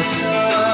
us.